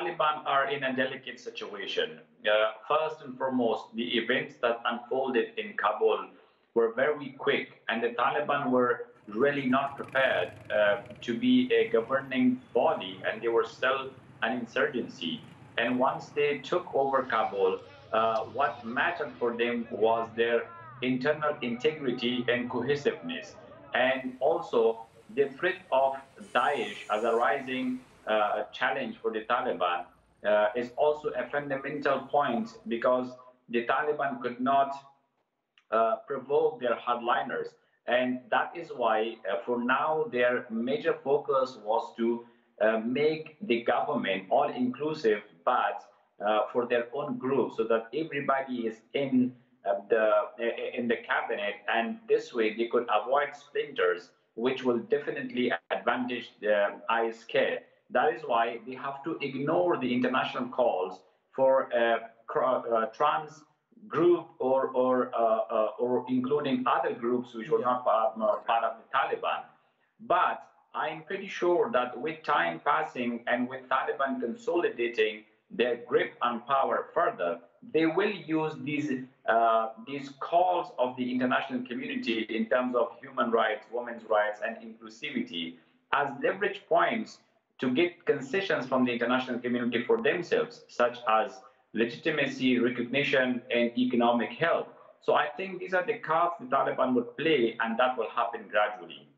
Taliban are in a delicate situation. Uh, first and foremost, the events that unfolded in Kabul were very quick, and the Taliban were really not prepared uh, to be a governing body, and they were still an insurgency. And once they took over Kabul, uh, what mattered for them was their internal integrity and cohesiveness, and also the threat of Daesh as a rising uh, challenge for the Taliban uh, is also a fundamental point because the Taliban could not uh, provoke their hardliners. And that is why, uh, for now, their major focus was to uh, make the government all inclusive, but uh, for their own group, so that everybody is in the in the cabinet, and this way they could avoid splinters, which will definitely advantage the ISK. That is why they have to ignore the international calls for a uh, trans group or or uh, uh, or including other groups which were not part, part of the Taliban. But I'm pretty sure that with time passing and with Taliban consolidating their grip on power further, they will use these uh, these calls of the international community in terms of human rights, women's rights, and inclusivity as leverage points to get concessions from the international community for themselves, such as legitimacy, recognition, and economic help. So I think these are the cards the Taliban would play, and that will happen gradually.